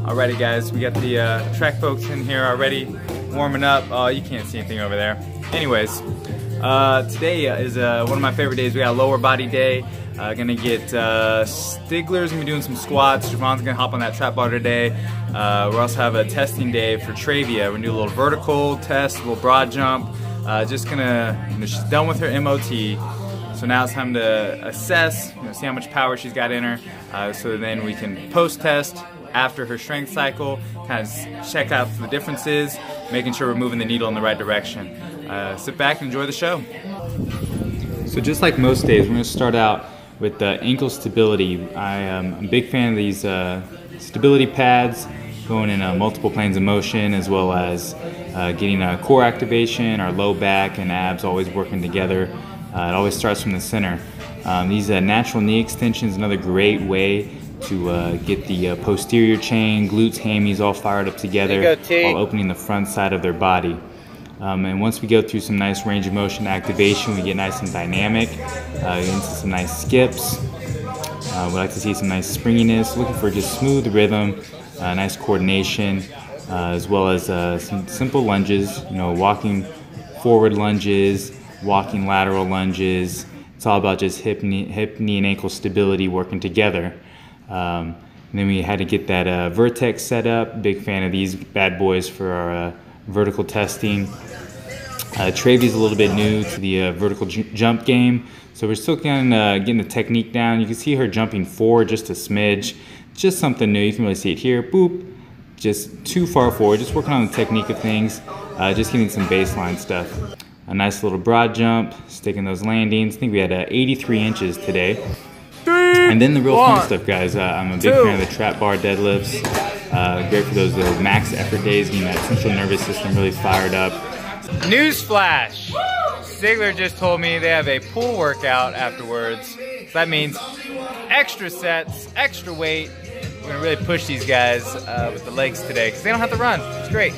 Alrighty guys, we got the uh, track folks in here already warming up. Oh, you can't see anything over there. Anyways, uh, today is uh, one of my favorite days. We got lower body day. Uh, gonna get uh, Stigler's gonna be doing some squats. Javon's gonna hop on that trap bar today. Uh, we also have a testing day for Travia. We're gonna do a little vertical test, a little broad jump. Uh, just gonna, you know, she's done with her MOT. So now it's time to assess, you know, see how much power she's got in her, uh, so then we can post-test after her strength cycle, kind of check out the differences, making sure we're moving the needle in the right direction. Uh, sit back and enjoy the show. So just like most days, we're going to start out with the ankle stability. I am a big fan of these uh, stability pads going in uh, multiple planes of motion as well as uh, getting a core activation, our low back and abs always working together. Uh, it always starts from the center. Um, these uh, natural knee extensions, another great way to uh, get the uh, posterior chain, glutes, hammies all fired up together go, while opening the front side of their body. Um, and once we go through some nice range of motion activation, we get nice and dynamic, uh, into some nice skips. Uh, we like to see some nice springiness, looking for just smooth rhythm, uh, nice coordination, uh, as well as uh, some simple lunges, you know, walking forward lunges, walking lateral lunges. It's all about just hip, knee, hip, knee and ankle stability working together. Um, then we had to get that uh, Vertec set up. Big fan of these bad boys for our uh, vertical testing. Uh, Travia's a little bit new to the uh, vertical jump game, so we're still kind of uh, getting the technique down. You can see her jumping forward just a smidge, just something new. You can really see it here. Boop, just too far forward. Just working on the technique of things, uh, just getting some baseline stuff. A nice little broad jump, sticking those landings. I think we had uh, 83 inches today. And then the real fun stuff, guys. Uh, I'm a big two. fan of the trap bar deadlifts. Uh, great for those little max effort days, getting that central nervous system really fired up. Newsflash! Stigler just told me they have a pool workout afterwards. So that means extra sets, extra weight. We're gonna really push these guys uh, with the legs today because they don't have to run. It's great.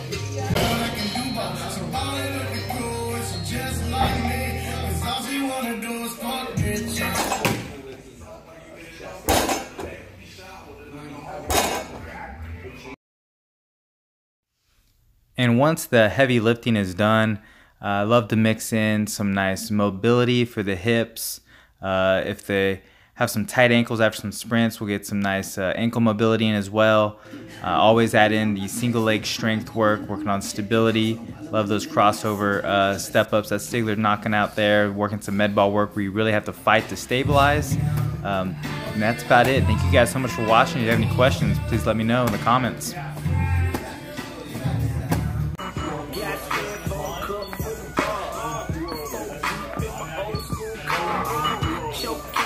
And once the heavy lifting is done, uh, I love to mix in some nice mobility for the hips. Uh, if they have some tight ankles after some sprints, we'll get some nice uh, ankle mobility in as well. Uh, always add in the single leg strength work, working on stability. Love those crossover uh, step ups that Stigler knocking out there, working some med ball work where you really have to fight to stabilize. Um, and that's about it. Thank you guys so much for watching. If you have any questions, please let me know in the comments. Show